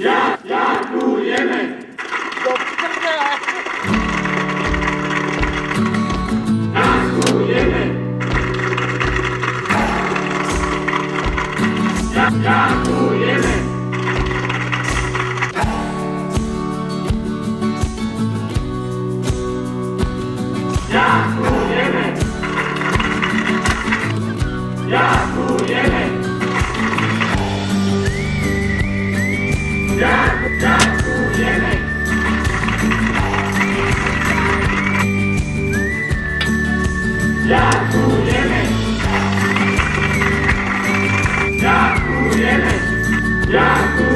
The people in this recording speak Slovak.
Ja, ďakujeme. Do prdele. Ďakujeme. Ja, ďakujeme. Dziękujemy! Dziękujemy! Dziękujemy!